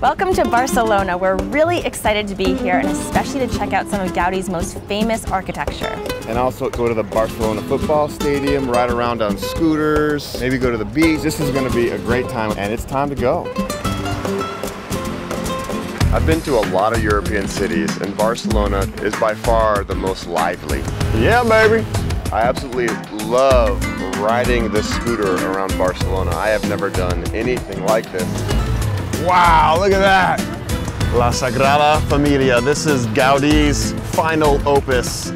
Welcome to Barcelona. We're really excited to be here and especially to check out some of Gaudi's most famous architecture. And also go to the Barcelona football stadium, ride around on scooters, maybe go to the beach. This is gonna be a great time and it's time to go. I've been to a lot of European cities and Barcelona is by far the most lively. Yeah, baby. I absolutely love riding the scooter around Barcelona. I have never done anything like this. Wow, look at that. La Sagrada Familia. This is Gaudi's final opus.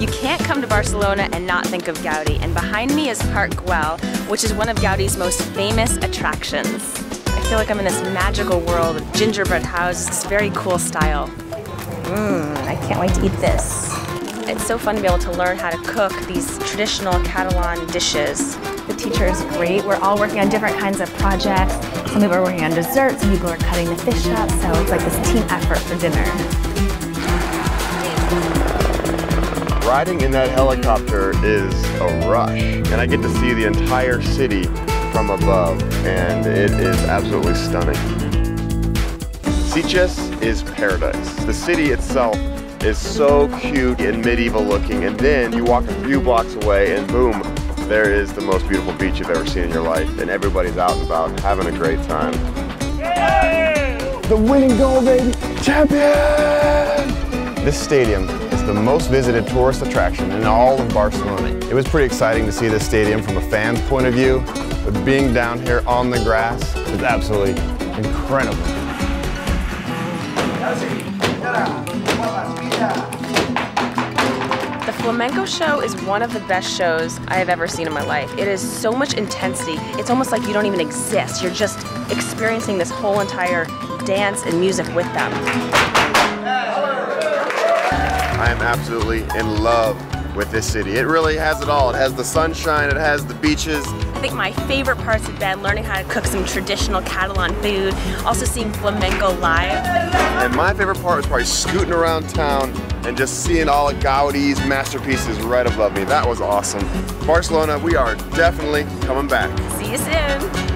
You can't come to Barcelona and not think of Gaudi, and behind me is Park Güell, which is one of Gaudi's most famous attractions. I feel like I'm in this magical world of gingerbread houses, this very cool style. Mmm, I can't wait to eat this. It's so fun to be able to learn how to cook these traditional Catalan dishes. The teacher is great. We're all working on different kinds of projects. Some people are working on desserts, some people are cutting the fish up, so it's like this team effort for dinner. Riding in that helicopter is a rush, and I get to see the entire city from above, and it is absolutely stunning. Sitges is paradise. The city itself is so cute and medieval looking, and then you walk a few blocks away and boom, there is the most beautiful beach you've ever seen in your life, and everybody's out and about having a great time. The winning goal, baby! Champion! This stadium the most visited tourist attraction in all of Barcelona. It was pretty exciting to see this stadium from a fan's point of view, but being down here on the grass is absolutely incredible. The flamenco show is one of the best shows I have ever seen in my life. It is so much intensity. It's almost like you don't even exist. You're just experiencing this whole entire dance and music with them. I am absolutely in love with this city. It really has it all. It has the sunshine, it has the beaches. I think my favorite parts have been learning how to cook some traditional Catalan food, also seeing flamenco live. And my favorite part was probably scooting around town and just seeing all of Gaudi's masterpieces right above me. That was awesome. Barcelona, we are definitely coming back. See you soon.